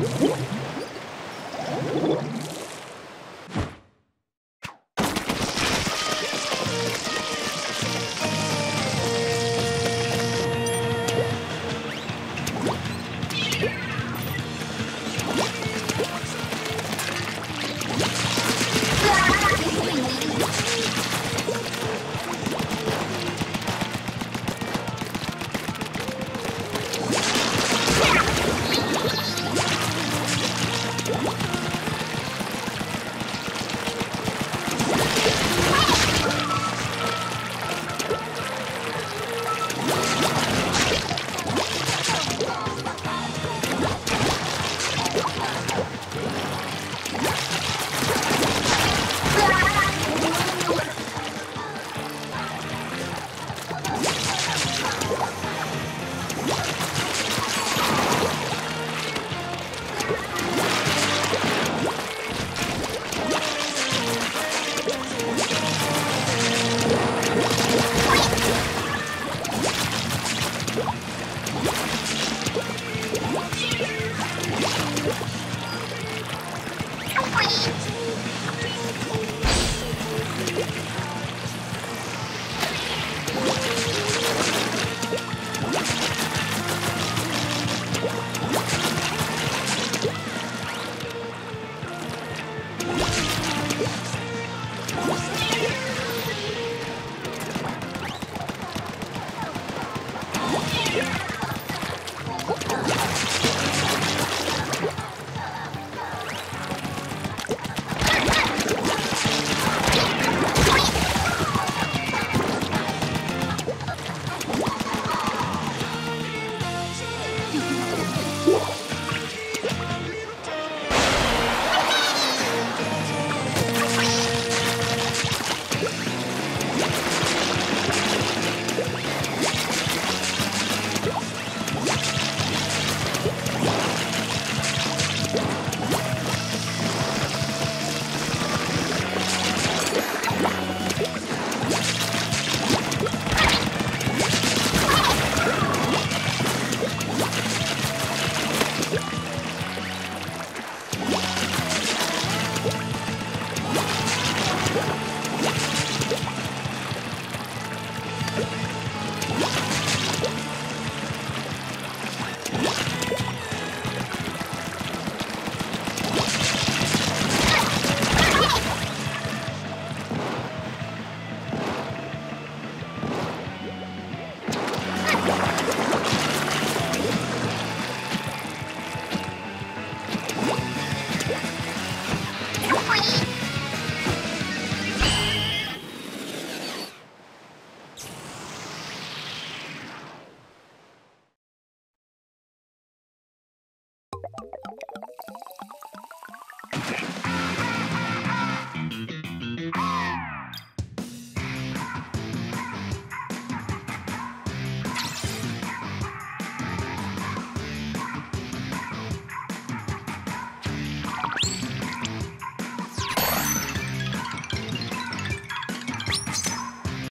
Woo! Yeah. Yeah.